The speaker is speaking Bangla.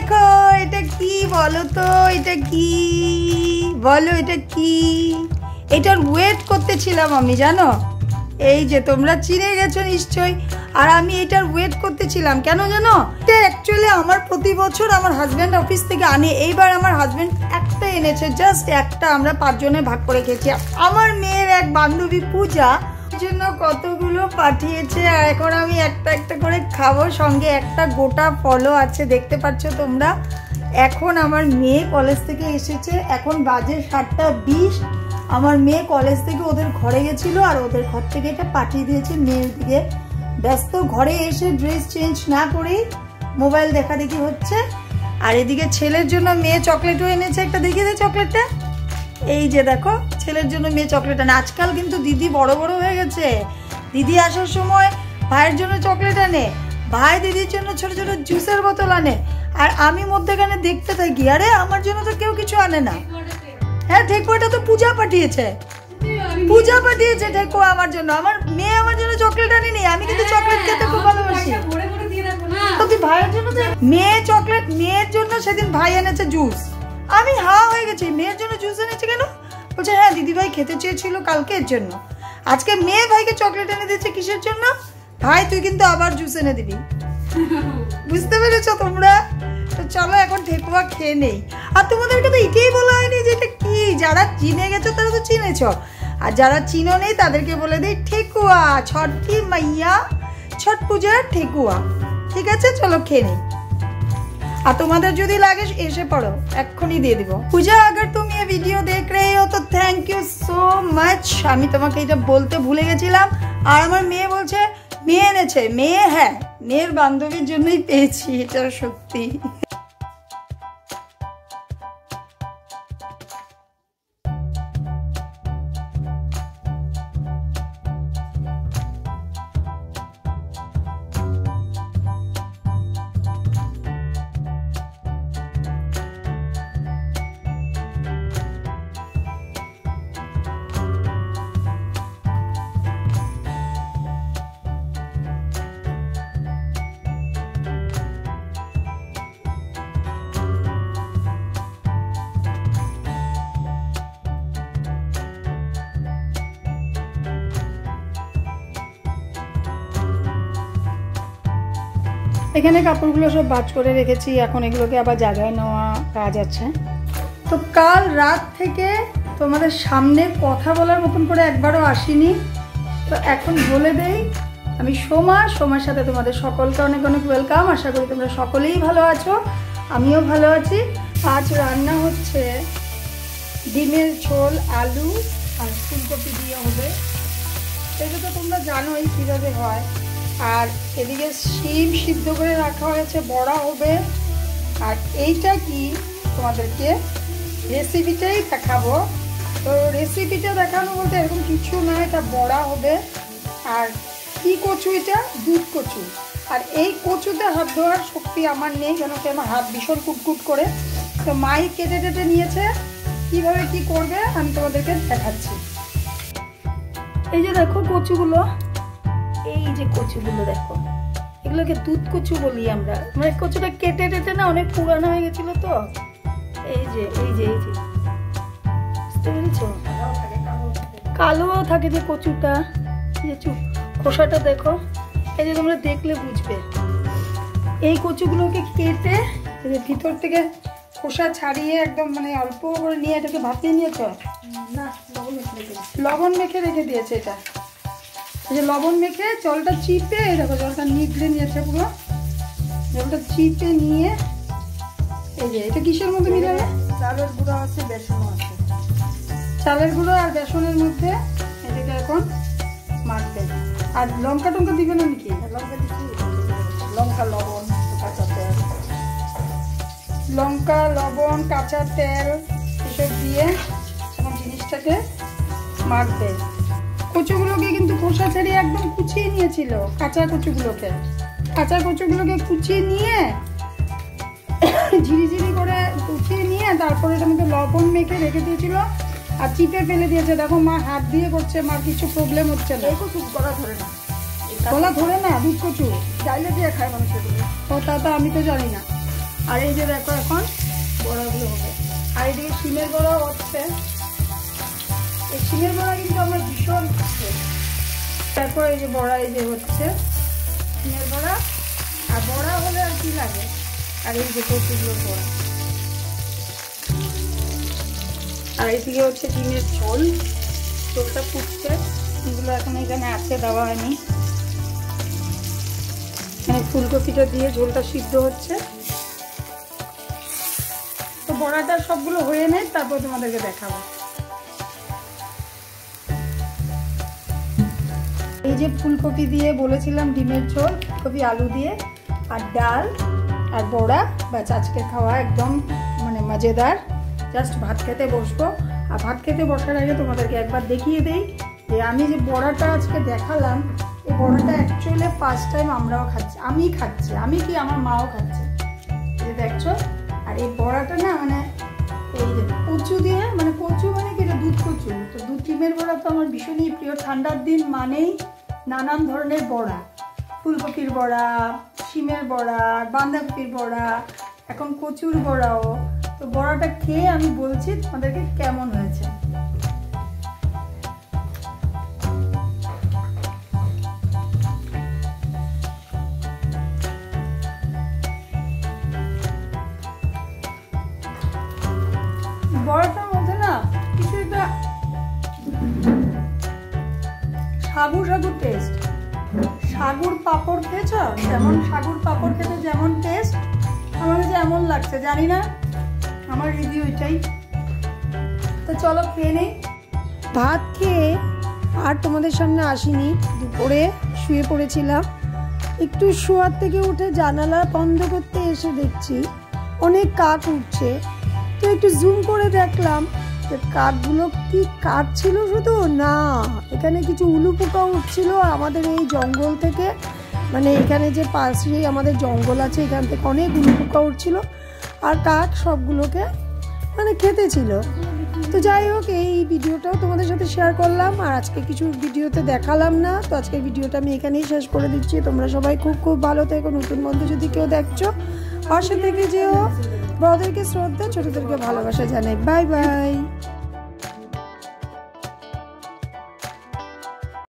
দেখো, এটা কি বলো তো? এটা কি? বলো, এটা কি? এটার ওয়েট করতেছিলাম আমি, জানো? এই যে তোমরা চিনে গেছো নিশ্চয়ই। আর আমি এটার ওয়েট করতেছিলাম। কেন জানো? এটা অ্যাকচুয়ালি আমার প্রতি বছর আমার হাজব্যান্ড অফিস থেকে আনে। এইবার আমার হাজব্যান্ড একটা এনেছে জাস্ট একটা আমরা পাঁচজনে ভাগ করে খেয়েছি। আমার মেয়ের এক বান্ধবী পূজা জন্য কতগুলো পাঠিয়েছে, আর এখন আমি একটা একটা করে খাব। সঙ্গে একটা গোটা ফলও আছে, দেখতে পাচ্ছ তোমরা। এখন আমার মেয়ে কলেজ থেকে এসেছে। এখন বাজে সাতটা বিশ। আমার মেয়ে কলেজ থেকে ওদের ঘরে গেছিল, আর ওদের ঘর থেকে এটা পাঠিয়ে দিয়েছে মেয়ের দিকে ব্যস্ত ঘরে এসে ড্রেস চেঞ্জ না করেই মোবাইল দেখা দেখি হচ্ছে। আর এদিকে ছেলের জন্য মেয়ে চকলেটও এনেছে। একটা দেখিয়ে দে চকলেটটা এই যে দেখো ছেলের জন্য মেয়ে চকলেট আনে। আজকাল কিন্তু দিদি বড় বড় হয়ে গেছে। দিদি আসার সময় ভাইয়ের জন্য চকলেট আনে ভাই দিদির জন্য ছোট ছোট জুসের বোতল আনে। আর আমি মধ্যেখানে দেখতে থাকি আরে আমার জন্য তো কেউ কিছু আনে না। হ্যাঁ ঠেকুয়াটা তো পূজা পাঠিয়েছে। পূজা পাঠিয়েছে ঠেকুয়া আমার জন্য। আমার মেয়ে আমার জন্য চকলেট আনেনি আমি কিন্তু চকলেট খেতে খুব ভালোবাসি। তো তুই ভাইয়ের জন্য মেয়ে চকলেট মেয়ের জন্য সেদিন ভাই এনেছে জুস আমি হা হয়ে গেছি, মেয়ের জন্য জুস এনেছে কেন? বলছে হ্যাঁ দিদি ভাই খেতে চেয়েছিল কালকে এর জন্য। আজকে মেয়ে ভাইকে চকলেট এনে দিচ্ছে কিসের জন্য? ভাই, তুই কিন্তু আবার জুস এনে দিবি। বুঝতে পেরেছ তোমরা? তো চলো, এখন ঠেকুয়া খেয়ে নেই। আর তোমাদেরকে তো এটাই বলা হয়নি যে এটা কি? যারা চিনে গেছো, তারা তো চিনেছ। আর যারা চিনো নেই, তাদেরকে বলে দিই ঠেকুয়া, ছটকি মাইয়া, ছট পূজার ঠেকুয়া। ঠিক আছে? চলো, খেয়ে নেই। আর তোমাদের যদি লাগে, এসে পড়ো। এক্ষুনি দিয়ে দিব। পূজা, আগের তুমি এই ভিডিও দেখ রে, ও তো থ্যাংক ইউ সো মাচ আমি তোমাকে এটা বলতে ভুলে গেছিলাম। আর আমার মেয়ে বলছে, মেয়ে এনেছে, মেয়ে হ্যাঁ মেয়ের বান্ধবীর জন্যই পেয়েছি, এটা সত্যি। এখানে কাপড়গুলো সব বাজ করে রেখেছি, এখন এগুলোকে আবার জায়গায় নেওয়া কাজ আছে। তো কাল রাত থেকে তোমাদের সামনে কথা বলার মতন করে একবারও আসিনি। তো এখন বলে দেই, আমি সোমা, সোমার সাথে তোমাদের সকলকে অনেক অনেক ওয়েলকাম আশা করি তোমরা সকলেই ভালো আছো, আমিও ভালো আছি। আজ রান্না হচ্ছে ডিমের ঝোল, আলু আর ফুলকপি দিয়ে হবে। এটা তো তোমরা জানোই কীভাবে হয়। আর এদিকে শিম সিদ্ধ করে রাখা হয়েছে, বড়া হবে। আর এইটা কি তোমাদেরকে রেসিপিটাই দেখাবো। তো রেসিপিটা দেখানো বলতে এরকম কিছু না, এটা বড়া হবে। আর কি কচু এটা? দুধ কচু। আর এই কচুতে হাত ধোয়ার শক্তি আমার নেই, কেন কি আমার হাত ভীষণ কুটকুট করে। তো মাই কেটে কেটে নিয়েছে। কীভাবে কি করবে আমি তোমাদেরকে দেখাচ্ছি। এই যে দেখো কচুগুলো। এই যে কচুগুলো দেখো এগুলোকে দুধ কচু বলি আমরা। মানে কচুটা কেটে টেটে না অনেক পুরানো হয়ে গেছিল তো? এই যে এই যে এই যে। বুঝতে পেরেছ? কালো থাকে যে কচুটা। যে চুপ খোসাটা দেখো। এই যে তোমরা দেখলে বুঝবে। এই কচুগুলোকে কেটে ভিতর থেকে খোসা ছাড়িয়ে একদম মানে অল্প করে নিয়ে এটাকে ভাপিয়ে নিয়েছ? না লবণ মেখে রেখে দিয়েছে এটা? এই যে লবণ মেখে জলটা চিপে এই দেখো জলটা নিগড়ে নিয়েছে পুরো। জলটা চিপে নিয়ে এই যে এটা কিসের মধ্যে মিলালে চালের গুঁড়ো আছে বেসন আছে। চালের গুঁড়ো আর বেসনের মধ্যে এটাকে এখন মাখবে। আর লঙ্কা টঙ্কা দিবে না নাকি? লঙ্কা লঙ্কা লবণ কাঁচা তেল। লঙ্কা লবণ কাঁচা তেল এসব দিয়ে এখন জিনিসটাকে মাখবে। কচুগুলোকে কিন্তু খোসা ছাড়িয়ে একদম কুচিয়ে নিয়েছিল কাঁচা কচুগুলোকে। কাঁচা কচুগুলোকে কুচিয়ে নিয়ে ঝিরিঝিরি করে কুচিয়ে নিয়ে তারপরে এটার মধ্যে লবণ মেখে রেখে দিয়েছিল আর চিপে ফেলে দিয়েছে। দেখো মা হাত দিয়ে করছে মার কিছু প্রবলেম হচ্ছে না। এই কচু গলা ধরে না। গলা ধরে না দুধ কচু। চাইলে দিয়ে খায় মানুষের ও তা তো আমি তো জানি না। আর এই যে দেখো এখন বড়াগুলো হবে। আর এদিকে শিমের বড়া হচ্ছে। এই বড়া কিন্তু আমার ভীষণ পছন্দ। তারপর এই যে বড়া, এই যে হচ্ছে শিমের বড়া। আর বড়া হলে আর কি লাগে? আর এই যে কচুগুলো বড়া। আর এইদিকে হচ্ছে ডিমের ঝোল। ঝোলটা ফুটছে। এগুলো এখন এখানে আছে, দেওয়া হয়নি। এখানে ফুলকপিটা দিয়ে ঝোলটা সিদ্ধ হচ্ছে। তো বড়াটা সবগুলো হয়ে নেয় তারপর তোমাদেরকে দেখাবো। এই যে ফুলকপি দিয়ে বলেছিলাম ডিমের ঝোল, ফুলকপি, আলু দিয়ে, আর ডাল, আর বড়া, ব্যাস আজকে খাওয়া একদম মানে মজেদার। জাস্ট ভাত খেতে বসবো। আর ভাত খেতে বসার আগে তোমাদেরকে একবার দেখিয়ে দেই যে আমি যে বড়াটা আজকে দেখালাম, এই বড়াটা অ্যাকচুয়ালি ফার্স্ট টাইম আমরাও খাচ্ছি আমি খাচ্ছি, আমি কি আমার মাও খাচ্ছে? যে দেখছ? আর এই বড়াটা না মানে এই যে কচু দিয়ে মানে কচু মানে কি এটা দুধ কচু? তো দুধ ডিমের বড়া তো আমার ভীষণই প্রিয়। ঠান্ডার দিন মানেই নানান ধরনের বড়া। ফুলকপির বড়া, শিমের বড়া, বাঁধাকপির বড়া, এখন কচুর বড়াও। তো বড়াটা খেয়ে আমি বলছি তোমাদেরকে কেমন হয়েছে। বড়াটার মধ্যে না কিছু একটা সাগু টেস্ট সাগুর পাপড় খেয়েছ? যেমন সাগুর পাপড় খেতে যেমন টেস্ট আমার কাছে এমন লাগছে জানি না আমার রিভিউ এটাই। তো চলো খেয়ে নেই। ভাত খেয়ে আর তোমাদের সামনে আসিনি দুপুরে শুয়ে পড়েছিলাম। একটু শোয়ার থেকে উঠে জানালা বন্ধ করতে এসে দেখছি অনেক কাক উঠছে। তো একটু জুম করে দেখলাম যে কাকগুলো কি কাঠ ছিল শুধু? না, এখানে কিছু উলু পোকা উঠছিল আমাদের এই জঙ্গল থেকে। মানে এখানে যে পাশেই আমাদের জঙ্গল আছে, এখান থেকে অনেক উলু পোকা উঠছিল। আর কাক সবগুলোকে মানে খেতে ছিল। তো যাই হোক, এই ভিডিওটাও তোমাদের সাথে শেয়ার করলাম। আর আজকে কিছু ভিডিওতে দেখালাম না। তো আজকের ভিডিওটা আমি এখানেই শেষ করে দিচ্ছি। তোমরা সবাই খুব খুব ভালো থেকো। নতুন বন্ধু যদি কেউ দেখছ, পাশে থেকে যেও। বড়দেরকে শ্রদ্ধা ছোটদেরকে ভালোবাসা জানাই। Bye bye.